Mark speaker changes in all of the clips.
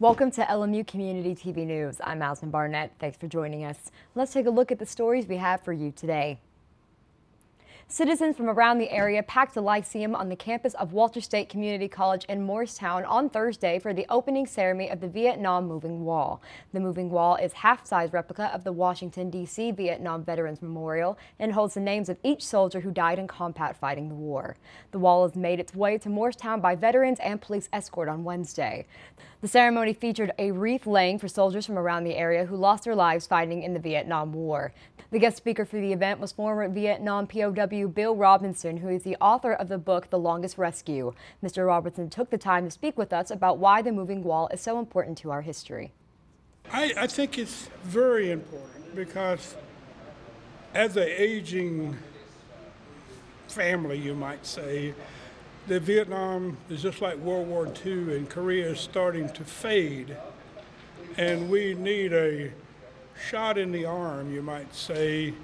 Speaker 1: Welcome to LMU Community TV News. I'm Alison Barnett. Thanks for joining us. Let's take a look at the stories we have for you today. Citizens from around the area packed the Lyceum on the campus of Walters State Community College in Morristown on Thursday for the opening ceremony of the Vietnam Moving Wall. The moving wall is half-size replica of the Washington, D.C. Vietnam Veterans Memorial and holds the names of each soldier who died in combat fighting the war. The wall has made its way to Morristown by veterans and police escort on Wednesday. The ceremony featured a wreath laying for soldiers from around the area who lost their lives fighting in the Vietnam War. The guest speaker for the event was former Vietnam POW Bill Robinson, who is the author of the book The Longest Rescue. Mr. Robinson took the time to speak with us about why the moving wall is so important to our history.
Speaker 2: I, I think it's very important because as an aging family, you might say, the Vietnam is just like World War II, and Korea is starting to fade. And we need a shot in the arm, you might say,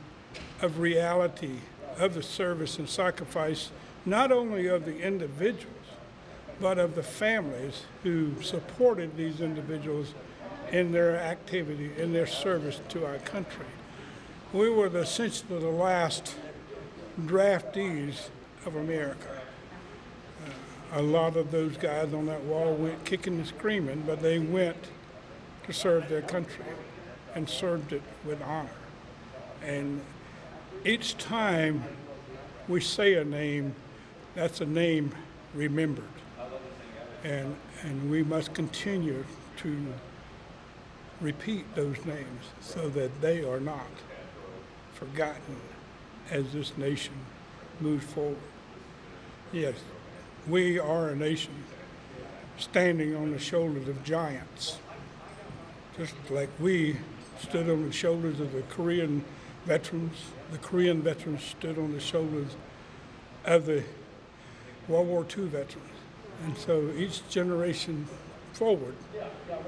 Speaker 2: of reality of the service and sacrifice, not only of the individuals, but of the families who supported these individuals in their activity, in their service to our country. We were the, essentially the last draftees of America uh, a lot of those guys on that wall went kicking and screaming, but they went to serve their country and served it with honor. And each time we say a name, that's a name remembered. And, and we must continue to repeat those names so that they are not forgotten as this nation moves forward. Yes, we are a nation standing on the shoulders of giants, just like we stood on the shoulders of the Korean veterans. The Korean veterans stood on the shoulders of the World War II veterans. And so each generation forward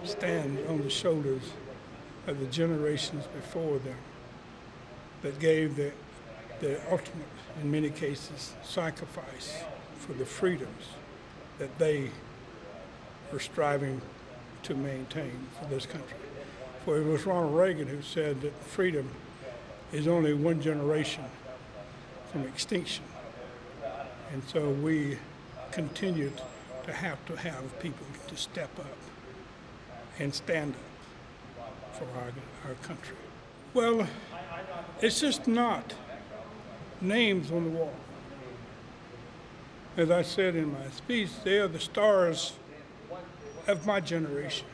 Speaker 2: stands on the shoulders of the generations before them that gave the, the ultimate, in many cases, sacrifice for the freedoms that they were striving to maintain for this country. For it was Ronald Reagan who said that freedom is only one generation from extinction. And so we continue to have to have people to step up and stand up for our, our country. Well, it's just not names on the wall as I said in my speech, they are the stars of my generation.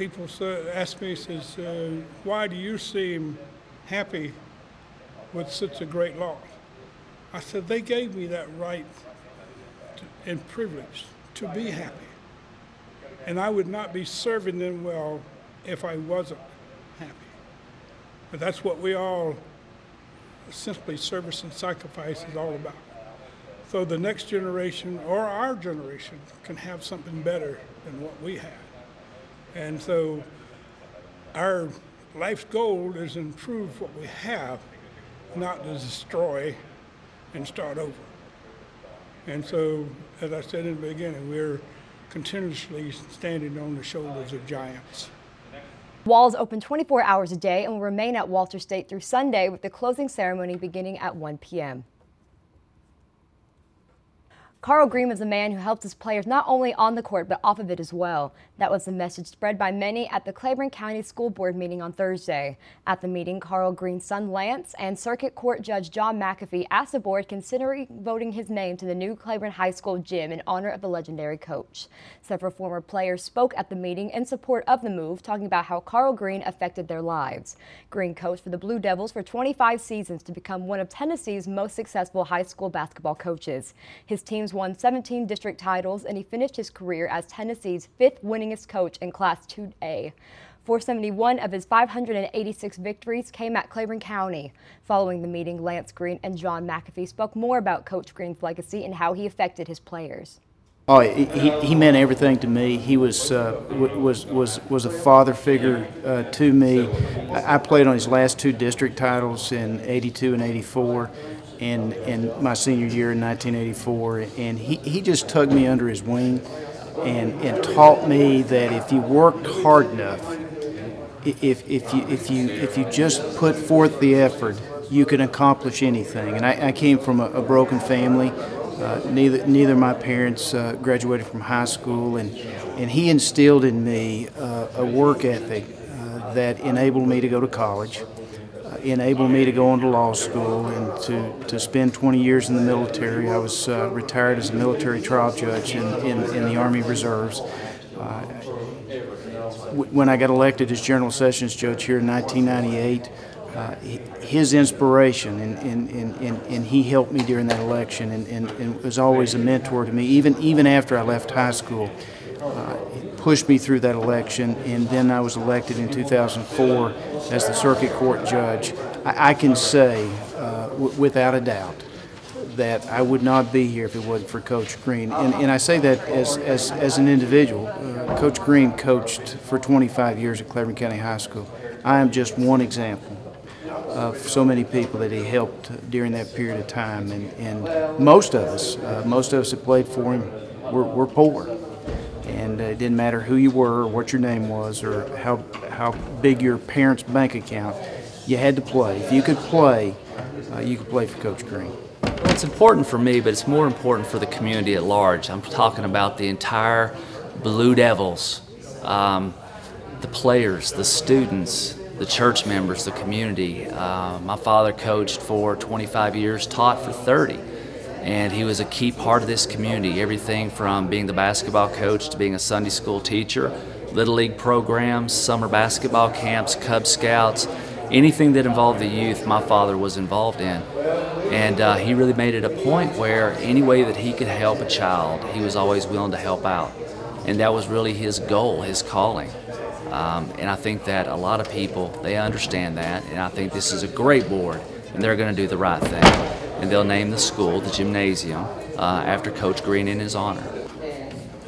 Speaker 2: People ask me, says, uh, why do you seem happy with such a great loss? I said, they gave me that right to, and privilege to be happy. And I would not be serving them well if I wasn't happy. But that's what we all simply service and sacrifice is all about so the next generation or our generation can have something better than what we had. And so our life's goal is to improve what we have, not to destroy and start over. And so, as I said in the beginning, we're continuously standing on the shoulders of giants.
Speaker 1: Walls open 24 hours a day and will remain at Walters State through Sunday with the closing ceremony beginning at 1 p.m. Carl Green was a man who helped his players not only on the court but off of it as well. That was the message spread by many at the Claiborne County School Board meeting on Thursday. At the meeting, Carl Green's son Lance and Circuit Court Judge John McAfee asked the board considering voting his name to the new Claiborne High School gym in honor of the legendary coach. Several former players spoke at the meeting in support of the move, talking about how Carl Green affected their lives. Green coached for the Blue Devils for 25 seasons to become one of Tennessee's most successful high school basketball coaches. His teams won 17 district titles and he finished his career as Tennessee's fifth winningest coach in Class 2A. 471 of his 586 victories came at Claiborne County. Following the meeting, Lance Green and John McAfee spoke more about Coach Green's legacy and how he affected his players.
Speaker 3: Oh, he, he meant everything to me. He was uh, was was was a father figure uh, to me. I played on his last two district titles in '82 and '84, and in my senior year in 1984. And he, he just tugged me under his wing and, and taught me that if you worked hard enough, if, if, you, if, you, if you just put forth the effort, you can accomplish anything. And I, I came from a, a broken family. Uh, neither, neither my parents uh, graduated from high school, and, and he instilled in me uh, a work ethic uh, that enabled me to go to college, uh, enabled me to go on to law school, and to, to spend 20 years in the military. I was uh, retired as a military trial judge in, in, in the Army Reserves. When I got elected as General Sessions Judge here in 1998, uh, his inspiration, and, and, and, and, he helped me during that election and, and, and was always a mentor to me, even, even after I left high school. Uh, he pushed me through that election, and then I was elected in 2004 as the Circuit Court Judge. I, I can say, uh, without a doubt, that I would not be here if it wasn't for Coach Green. And, and I say that as, as, as an individual. Uh, Coach Green coached for 25 years at Claiborne County High School. I am just one example of so many people that he helped during that period of time. And, and most of us, uh, most of us that played for him, were, were poor. And uh, it didn't matter who you were, or what your name was, or how, how big your parents' bank account, you had to play. If you could play, uh, you could play for Coach Green.
Speaker 4: Well, it's important for me, but it's more important for the community at large. I'm talking about the entire Blue Devils, um, the players, the students, the church members, the community. Uh, my father coached for 25 years, taught for 30, and he was a key part of this community. Everything from being the basketball coach to being a Sunday school teacher, Little League programs, summer basketball camps, Cub Scouts, anything that involved the youth, my father was involved in. And uh, he really made it a point where any way that he could help a child, he was always willing to help out. And that was really his goal, his calling. Um, and I think that a lot of people, they understand that. And I think this is a great board, and they're going to do the right thing. And they'll name the school, the gymnasium, uh, after Coach Green in his honor.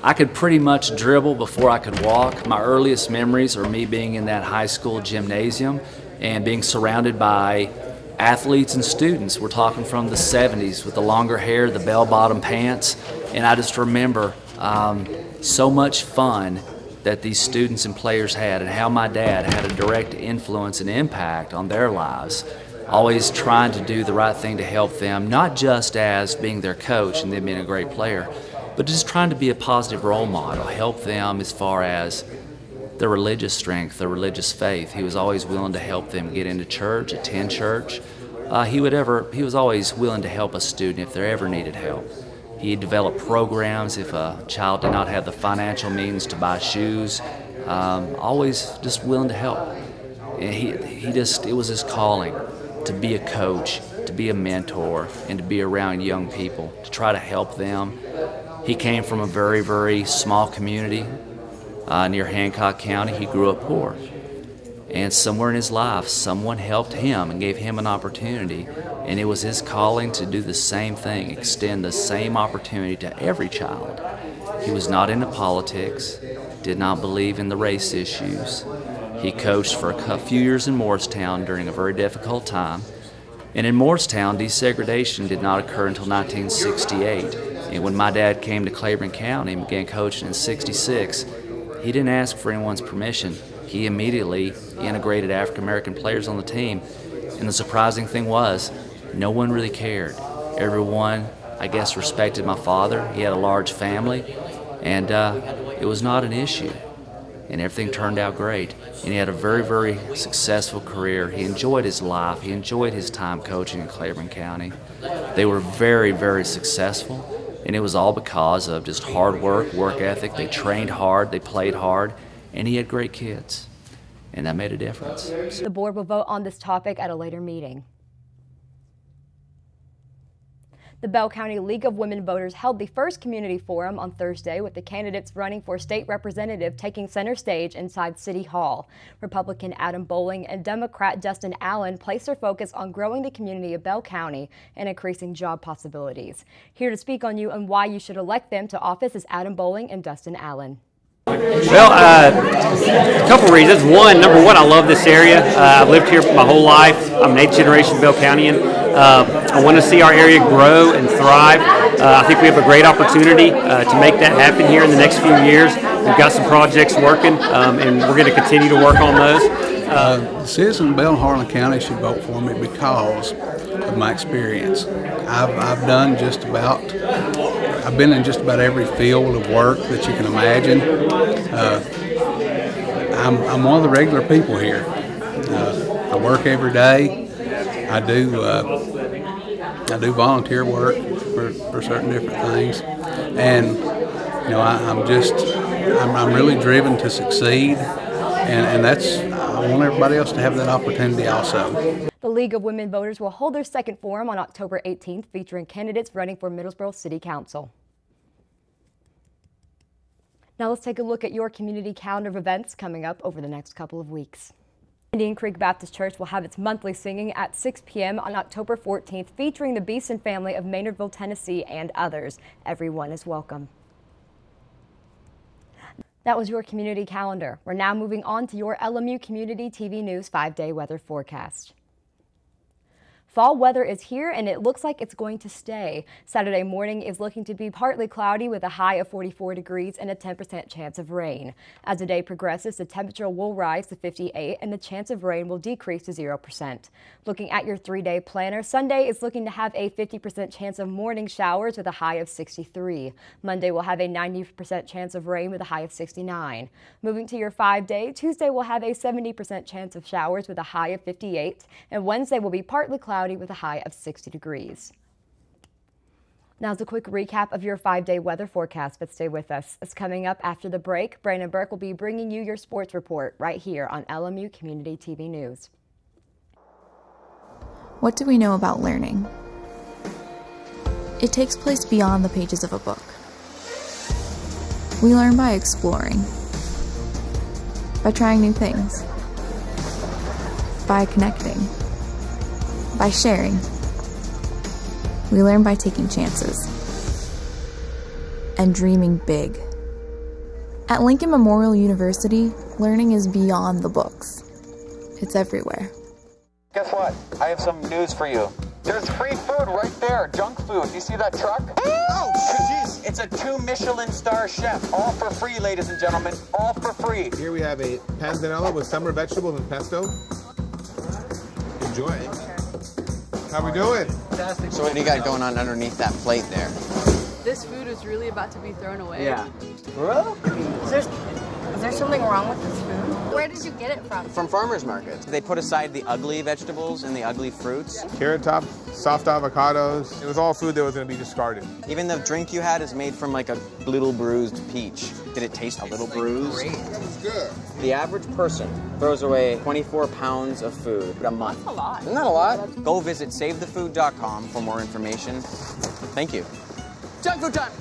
Speaker 4: I could pretty much dribble before I could walk. My earliest memories are me being in that high school gymnasium and being surrounded by athletes and students. We're talking from the 70s with the longer hair, the bell bottom pants, and I just remember um, so much fun that these students and players had and how my dad had a direct influence and impact on their lives. Always trying to do the right thing to help them, not just as being their coach and them being a great player, but just trying to be a positive role model, help them as far as their religious strength, their religious faith. He was always willing to help them get into church, attend church. Uh, he would ever, he was always willing to help a student if they ever needed help. He developed programs if a child did not have the financial means to buy shoes. Um, always just willing to help. And he, he just, it was his calling to be a coach, to be a mentor, and to be around young people, to try to help them. He came from a very, very small community uh, near Hancock County. He grew up poor. And somewhere in his life, someone helped him and gave him an opportunity. And it was his calling to do the same thing, extend the same opportunity to every child. He was not into politics, did not believe in the race issues. He coached for a few years in Morristown during a very difficult time. And in Morristown, desegregation did not occur until 1968. And when my dad came to Claiborne County and began coaching in 66, he didn't ask for anyone's permission. He immediately integrated African American players on the team. And the surprising thing was, no one really cared. Everyone, I guess, respected my father. He had a large family, and uh, it was not an issue. And everything turned out great. And he had a very, very successful career. He enjoyed his life. He enjoyed his time coaching in Claiborne County. They were very, very successful. And it was all because of just hard work, work ethic. They trained hard, they played hard, and he had great kids. And that made a difference.
Speaker 1: The board will vote on this topic at a later meeting. The Bell County League of Women Voters held the first community forum on Thursday with the candidates running for state representative taking center stage inside City Hall. Republican Adam Bowling and Democrat Dustin Allen placed their focus on growing the community of Bell County and increasing job possibilities. Here to speak on you and why you should elect them to office is Adam Bowling and Dustin Allen.
Speaker 5: Well, uh, a couple reasons. One, number one, I love this area. Uh, I've lived here my whole life. I'm an eighth generation Bell Countyan. Uh, I want to see our area grow and thrive. Uh, I think we have a great opportunity uh, to make that happen here in the next few years. We've got some projects working, um, and we're going to continue to work on those.
Speaker 6: Uh, citizens of Bell and Harlan County should vote for me because of my experience. I've, I've done just about, I've been in just about every field of work that you can imagine. Uh, I'm, I'm one of the regular people here. Uh, I work every day. I do uh, I do volunteer work for, for certain different things, and you know I, am just I'm, I'm, really driven to succeed, and, and that's I want everybody else to have that opportunity also.
Speaker 1: The League of Women Voters will hold their second forum on October 18th, featuring candidates running for Middlesboro City Council. Now let's take a look at your community calendar of events coming up over the next couple of weeks. Indian Creek Baptist Church will have its monthly singing at 6 p.m. on October 14th, featuring the Beeson family of Maynardville, Tennessee, and others. Everyone is welcome. That was your community calendar. We're now moving on to your LMU Community TV News five-day weather forecast. Fall weather is here and it looks like it's going to stay. Saturday morning is looking to be partly cloudy with a high of 44 degrees and a 10% chance of rain. As the day progresses, the temperature will rise to 58 and the chance of rain will decrease to 0%. Looking at your three-day planner, Sunday is looking to have a 50% chance of morning showers with a high of 63. Monday will have a 90% chance of rain with a high of 69. Moving to your five-day, Tuesday will have a 70% chance of showers with a high of 58 and Wednesday will be partly cloudy cloudy with a high of 60 degrees. Now, as a quick recap of your five-day weather forecast, but stay with us. It's coming up after the break. Brandon Burke will be bringing you your sports report right here on LMU Community TV News.
Speaker 7: What do we know about learning? It takes place beyond the pages of a book. We learn by exploring, by trying new things, by connecting by sharing. We learn by taking chances and dreaming big. At Lincoln Memorial University, learning is beyond the books. It's everywhere.
Speaker 8: Guess what? I have some news for you. There's free food right there, junk food. You see that truck? Oh, jeez. It's a two Michelin star chef. All for free, ladies and gentlemen. All for free.
Speaker 9: Here we have a panzanella with summer vegetables and pesto. Enjoy. How we doing?
Speaker 8: Fantastic. So what do you got going on underneath that plate there?
Speaker 10: This food is really about to be thrown away.
Speaker 8: Yeah. Bro?
Speaker 10: Is there, is there something wrong with this food? Where did you get it from?
Speaker 8: From farmers markets. They put aside the ugly vegetables and the ugly fruits.
Speaker 9: Carrot top, soft avocados. It was all food that was going to be discarded.
Speaker 8: Even the drink you had is made from like a little bruised peach. Did it taste a little bruised?
Speaker 9: Great. It's good.
Speaker 8: The average person throws away 24 pounds of food a month.
Speaker 10: That's a lot.
Speaker 8: Isn't that a lot? Go visit savethefood.com for more information. Thank you. Junk food time!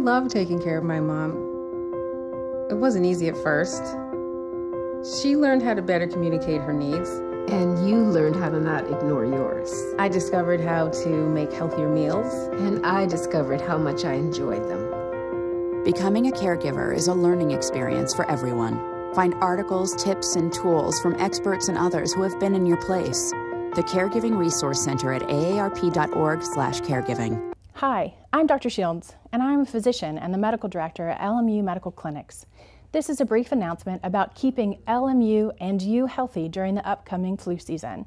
Speaker 11: Love taking care of my mom. It wasn't easy at first. She learned how to better communicate her needs.
Speaker 12: And you learned how to not ignore yours.
Speaker 11: I discovered how to make healthier meals.
Speaker 12: And I discovered how much I enjoyed them.
Speaker 13: Becoming a caregiver is a learning experience for everyone. Find articles, tips, and tools from experts and others who have been in your place. The Caregiving Resource Center at aarp.org/caregiving.
Speaker 14: Hi, I'm Dr. Shields, and I'm a physician and the medical director at LMU Medical Clinics. This is a brief announcement about keeping LMU and you healthy during the upcoming flu season.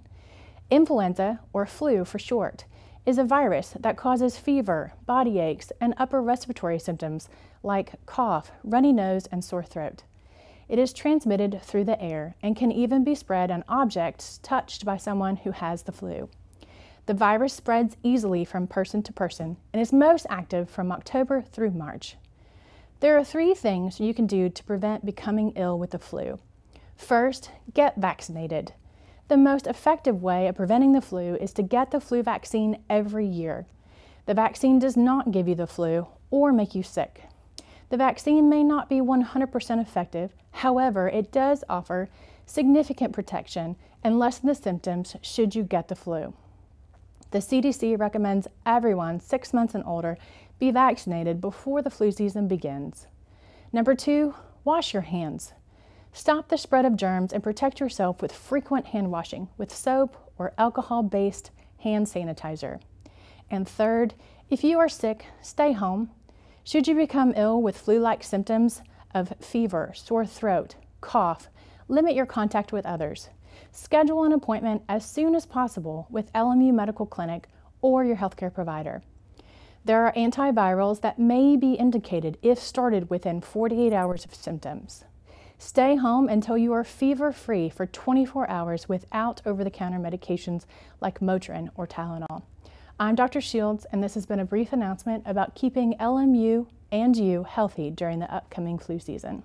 Speaker 14: Influenza, or flu for short, is a virus that causes fever, body aches, and upper respiratory symptoms like cough, runny nose, and sore throat. It is transmitted through the air and can even be spread on objects touched by someone who has the flu. The virus spreads easily from person to person and is most active from October through March. There are three things you can do to prevent becoming ill with the flu. First, get vaccinated. The most effective way of preventing the flu is to get the flu vaccine every year. The vaccine does not give you the flu or make you sick. The vaccine may not be 100% effective, however, it does offer significant protection and lessen the symptoms should you get the flu. The CDC recommends everyone six months and older be vaccinated before the flu season begins. Number two, Wash your hands. Stop the spread of germs and protect yourself with frequent hand washing with soap or alcohol based hand sanitizer. And third, if you are sick, stay home. Should you become ill with flu like symptoms of fever, sore throat, cough, limit your contact with others. Schedule an appointment as soon as possible with LMU Medical Clinic or your healthcare provider. There are antivirals that may be indicated if started within 48 hours of symptoms. Stay home until you are fever free for 24 hours without over the counter medications like Motrin or Tylenol. I'm Dr. Shields, and this has been a brief announcement about keeping LMU and you healthy during the upcoming flu season.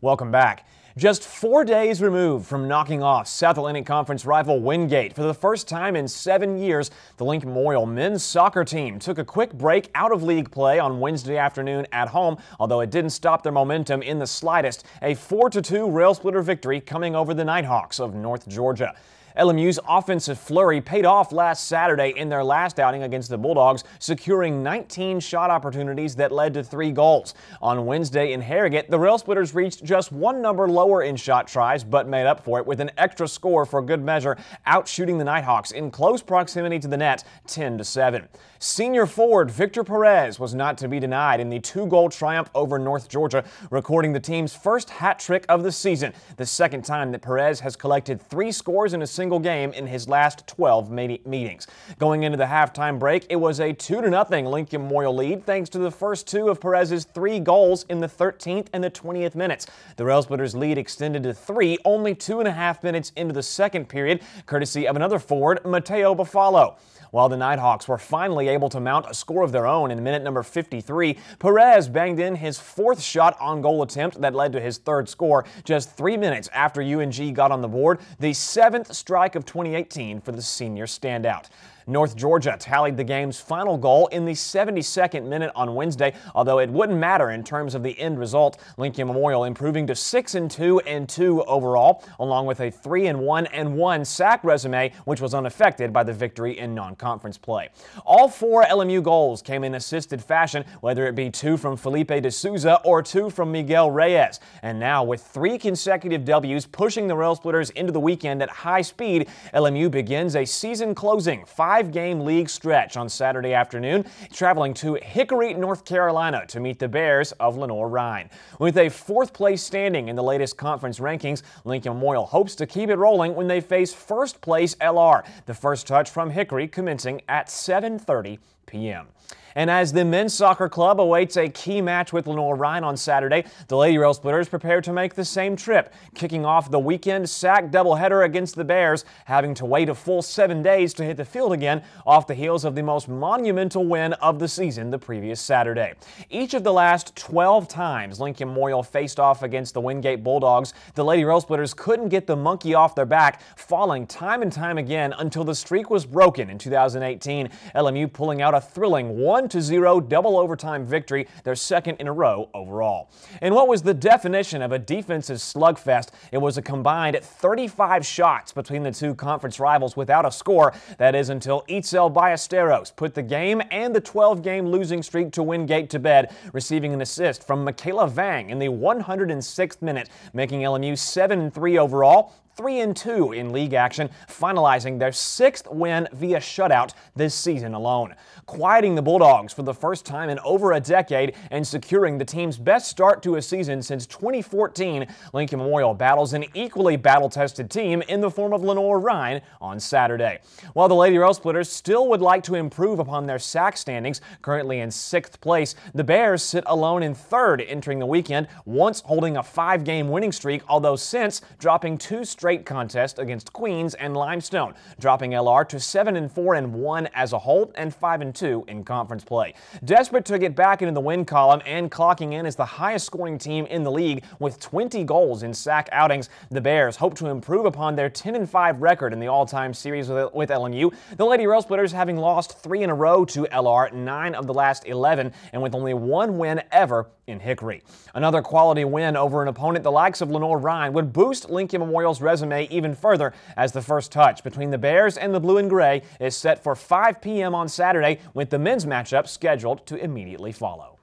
Speaker 15: Welcome back. Just four days removed from knocking off South Atlantic Conference rival Wingate. For the first time in seven years, the Lincoln Memorial men's soccer team took a quick break out of league play on Wednesday afternoon at home, although it didn't stop their momentum in the slightest. A 4-2 rail splitter victory coming over the Nighthawks of North Georgia. LMU's offensive flurry paid off last Saturday in their last outing against the Bulldogs, securing 19 shot opportunities that led to three goals. On Wednesday in Harrogate, the Rail Splitters reached just one number lower in shot tries, but made up for it with an extra score for good measure, outshooting the Nighthawks in close proximity to the net, 10 to 7. Senior forward Victor Perez was not to be denied in the two-goal triumph over North Georgia, recording the team's first hat trick of the season, the second time that Perez has collected three scores in a single single game in his last 12 meetings. Going into the halftime break, it was a 2 0 Lincoln Memorial lead thanks to the first two of Perez's three goals in the 13th and the 20th minutes. The Railsplitters lead extended to three only two and a half minutes into the second period, courtesy of another forward, Mateo Buffalo. While the Nighthawks were finally able to mount a score of their own in minute number 53, Perez banged in his fourth shot on goal attempt that led to his third score just three minutes after UNG got on the board, the seventh strike of 2018 for the senior standout. North Georgia tallied the game's final goal in the 72nd minute on Wednesday, although it wouldn't matter in terms of the end result. Lincoln Memorial improving to 6 and 2 and 2 overall, along with a 3 and 1 and 1 SAC resume, which was unaffected by the victory in non-conference play. All four LMU goals came in assisted fashion, whether it be two from Felipe de Souza or two from Miguel Reyes. And now with three consecutive W's pushing the Rail Splitters into the weekend at high speed, LMU begins a season closing five game league stretch on Saturday afternoon, traveling to Hickory, North Carolina to meet the Bears of Lenoir-Rhyne. With a fourth place standing in the latest conference rankings, Lincoln Memorial hopes to keep it rolling when they face first place LR. The first touch from Hickory commencing at 7.30 p.m. And as the men's soccer club awaits a key match with Lenoir-Rhyne on Saturday, the Lady Rail Splitters prepare to make the same trip, kicking off the weekend SAC doubleheader against the Bears, having to wait a full seven days to hit the field again off the heels of the most monumental win of the season the previous Saturday. Each of the last 12 times Lincoln Memorial faced off against the Wingate Bulldogs, the Lady Rail Splitters couldn't get the monkey off their back, falling time and time again until the streak was broken in 2018. LMU pulling out a thrilling 1 1-0 double overtime victory, their second in a row overall. And what was the definition of a defensive slugfest? It was a combined 35 shots between the two conference rivals without a score. That is until Itzel Ballesteros put the game and the 12-game losing streak to Wingate to bed, receiving an assist from Michaela Vang in the 106th minute, making LMU 7-3 overall 3 and 2 in league action, finalizing their sixth win via shutout this season alone. Quieting the Bulldogs for the first time in over a decade and securing the team's best start to a season since 2014, Lincoln Memorial battles an equally battle-tested team in the form of Lenoir-Rhyne on Saturday. While the Lady Rail Splitters still would like to improve upon their SAC standings, currently in sixth place, the Bears sit alone in third entering the weekend, once holding a five-game winning streak, although since dropping two straight straight contest against Queens and Limestone, dropping LR to 7 and 4 and 1 as a whole and 5 and 2 in conference play. Desperate to get back into the win column and clocking in as the highest scoring team in the league with 20 goals in SAC outings, the Bears hope to improve upon their 10 and 5 record in the all-time series with, LMU. The Lady Rail Splitters having lost 3 in a row to LR, 9 of the last 11, and with only one win ever in Hickory. Another quality win over an opponent the likes of Lenoir-Rhyne would boost Lincoln Memorial's resume even further as the first touch between the Bears and the Blue and Gray is set for 5 p.m. on Saturday with the men's matchup scheduled to immediately follow.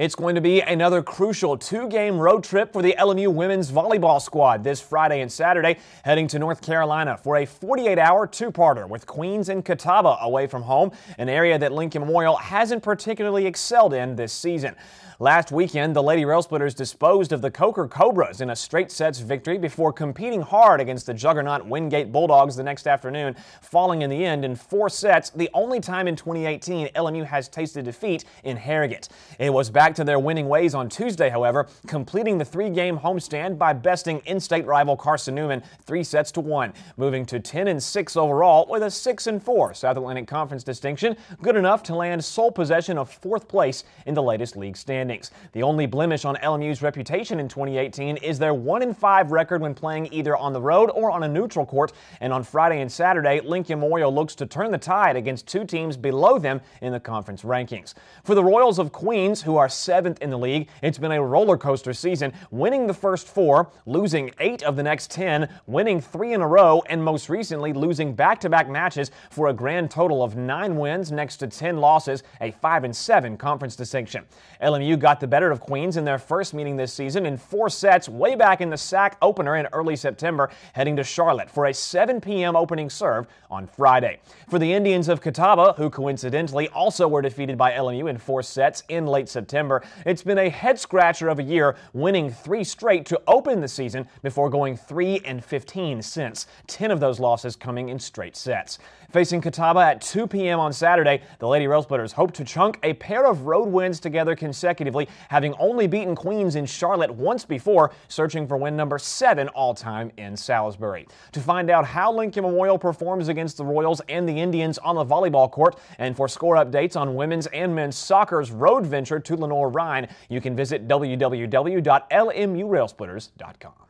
Speaker 15: It's going to be another crucial two game road trip for the LMU women's volleyball squad this Friday and Saturday, heading to North Carolina for a 48 hour two parter with Queens and Catawba away from home, an area that Lincoln Memorial hasn't particularly excelled in this season. Last weekend, the Lady Rail Splitters disposed of the Coker Cobras in a straight sets victory before competing hard against the juggernaut Wingate Bulldogs the next afternoon, falling in the end in four sets, the only time in 2018 LMU has tasted defeat in Harrogate. It was back to their winning ways on Tuesday, however, completing the three-game homestand by besting in-state rival Carson Newman three sets to one, moving to 10 and 6 overall with a 6 and 4 South Atlantic Conference distinction, good enough to land sole possession of fourth place in the latest league standings. The only blemish on LMU's reputation in 2018 is their 1 5 record when playing either on the road or on a neutral court. And on Friday and Saturday, Lincoln Memorial looks to turn the tide against two teams below them in the conference rankings. For the Royals of Queens, who are seventh in the league, it's been a roller coaster season, winning the first four, losing eight of the next 10, winning three in a row, and most recently losing back to back matches for a grand total of nine wins next to 10 losses, a 5 and 7 conference distinction. LMU got the better of Queens in their first meeting this season in four sets way back in the SAC opener in early September, heading to Charlotte for a 7 p.m. opening serve on Friday. For the Indians of Catawba, who coincidentally also were defeated by LMU in four sets in late September, it's been a head scratcher of a year, winning three straight to open the season before going 3 and 15 since, 10 of those losses coming in straight sets. Facing Catawba at 2 p.m. on Saturday, the Lady Rail Splitters hope to chunk a pair of road wins together consecutively, having only beaten Queens in Charlotte once before, searching for win number seven all time in Salisbury. To find out how Lincoln Memorial performs against the Royals and the Indians on the volleyball court, and for score updates on women's and men's soccer's road venture to Lenoir-Rhyne, you can visit www.lmurailsplitters.com.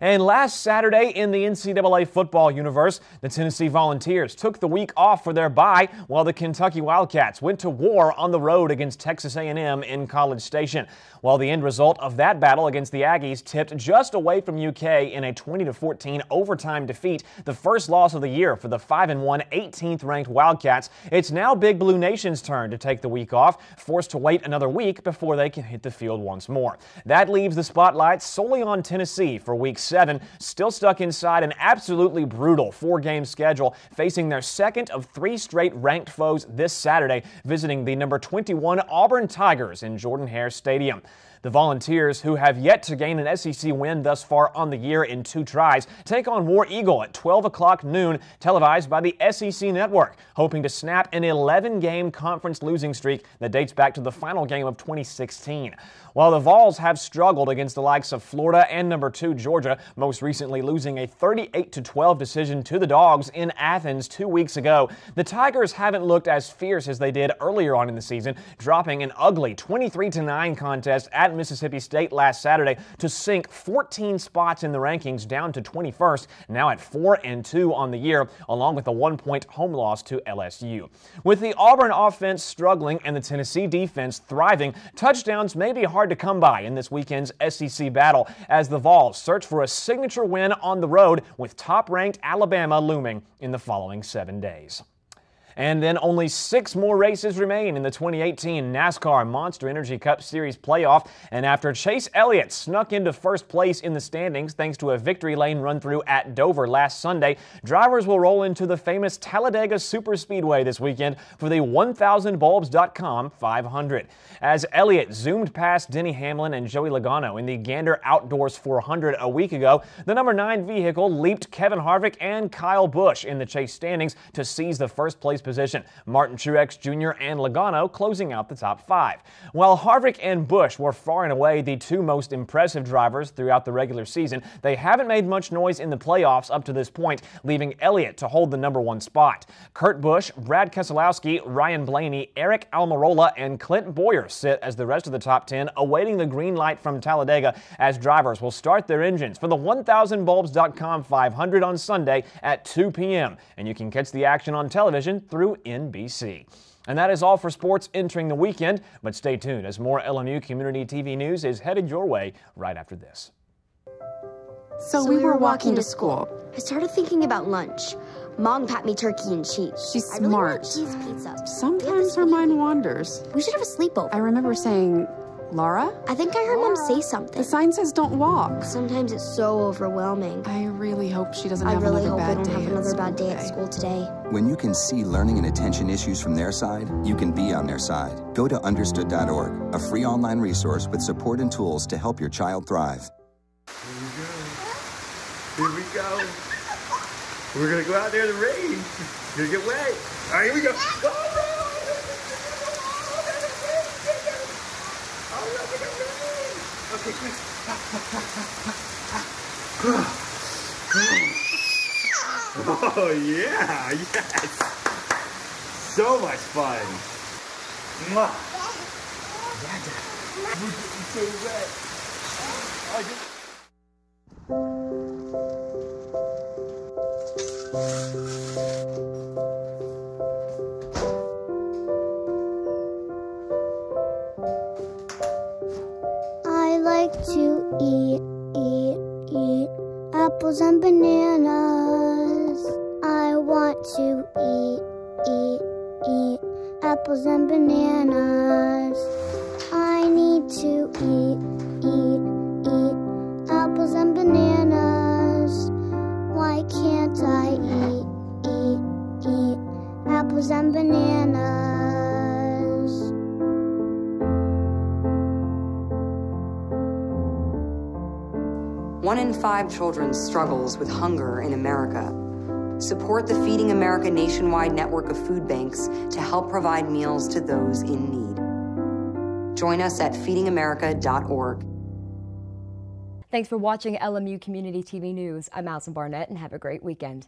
Speaker 15: And last Saturday in the NCAA football universe, the Tennessee Volunteers took the week off for their bye while the Kentucky Wildcats went to war on the road against Texas A&M in College Station. While the end result of that battle against the Aggies tipped just away from UK in a 20-14 overtime defeat, the first loss of the year for the 5-1 18th ranked Wildcats, it's now Big Blue Nation's turn to take the week off, forced to wait another week before they can hit the field once more. That leaves the spotlight solely on Tennessee for week seven, still stuck inside an absolutely brutal four game schedule, facing their second of three straight ranked foes this Saturday, visiting the number 21 Auburn Tigers in Jordan Hare Stadium. The Volunteers, who have yet to gain an SEC win thus far on the year in two tries, take on War Eagle at 12 o'clock noon, televised by the SEC Network, hoping to snap an 11 game conference losing streak that dates back to the final game of 2016. While the Vols have struggled against the likes of Florida and number two Georgia, most recently losing a 38 12 decision to the Dogs in Athens two weeks ago, the Tigers haven't looked as fierce as they did earlier on in the season, dropping an ugly 23 9 contest at Mississippi State last Saturday to sink 14 spots in the rankings down to 21st, now at 4 and 2 on the year, along with a one point home loss to LSU. With the Auburn offense struggling and the Tennessee defense thriving, touchdowns may be hard to come by in this weekend's SEC battle as the Vols search for a signature win on the road with top ranked Alabama looming in the following seven days. And then only six more races remain in the 2018 NASCAR Monster Energy Cup Series playoff. And after Chase Elliott snuck into first place in the standings thanks to a victory lane run through at Dover last Sunday, drivers will roll into the famous Talladega Superspeedway this weekend for the 1000bulbs.com 500. As Elliott zoomed past Denny Hamlin and Joey Logano in the Gander Outdoors 400 a week ago, the number nine vehicle leaped Kevin Harvick and Kyle Busch in the chase standings to seize the first place position. Martin Truex Jr. and Logano closing out the top five. While Harvick and Busch were far and away the two most impressive drivers throughout the regular season, they haven't made much noise in the playoffs up to this point, leaving Elliott to hold the number one spot. Kurt Busch, Brad Keselowski, Ryan Blaney, Aric Almirola, and Clint Bowyer sit as the rest of the top 10, awaiting the green light from Talladega as drivers will start their engines for the 1000bulbs.com 500 on Sunday at 2 p.m. And you can catch the action on television through NBC. And that is all for sports entering the weekend, but stay tuned as more LMU Community TV news is headed your way right after this.
Speaker 16: So, so we, we were walking to school. I started thinking about lunch. Mom pat me turkey and cheese.
Speaker 17: She's smart.
Speaker 16: I really
Speaker 17: smart.
Speaker 16: want cheese pizza.
Speaker 17: Sometimes her mind wanders.
Speaker 16: We should have a sleepover.
Speaker 17: I remember saying, Laura?
Speaker 16: I think I heard Mom say something.
Speaker 17: The sign says don't walk.
Speaker 16: Sometimes it's so overwhelming.
Speaker 17: I really hope she doesn't
Speaker 16: I
Speaker 17: have
Speaker 16: really
Speaker 17: another
Speaker 16: hope I
Speaker 17: bad
Speaker 16: don't
Speaker 17: day
Speaker 16: have
Speaker 17: at
Speaker 16: another
Speaker 17: school
Speaker 16: bad day at
Speaker 17: today.
Speaker 16: school today.
Speaker 18: When you can see learning and attention issues from their side, you can be on their side. Go to understood.org, a free online resource with support and tools to help your child thrive.
Speaker 19: Here we go. Here we go. We're gonna go out there in the rain. Gonna get wet. All right, here we go. Okay, quick. Oh yeah, yes. So much fun. Mwah. Yeah, We're getting so wet. Oh, just-
Speaker 20: One in five children struggles with hunger in America. Support the Feeding America nationwide network of food banks to help provide meals to those in need. Join us at feedingamerica.org.
Speaker 1: Thanks for watching LMU Community TV News. I'm Allison Barnett and have a great weekend.